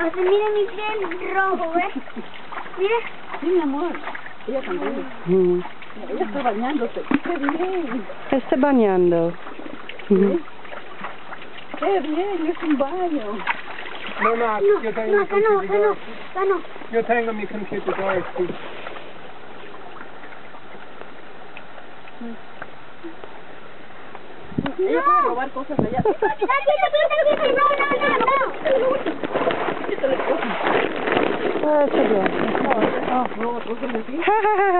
O sea, mira mi piel rojo, ¿ves? Mira. Sí, mi amor. Ella también. Mm. Ella está bañándose. ¡Qué bien! ¿Qué está bañando? Mm. ¡Qué bien! Es un baño. No, Max, No, yo tengo no, mi no, no, acá no. Yo tengo mi computer Doors, sí. Ella puede robar cosas allá. Está quieto, quieto, quieto. No, no, no, no. Quítale cosas. Ah, está bien. No, no, roba cosas así. Ja, ja, ja, ja.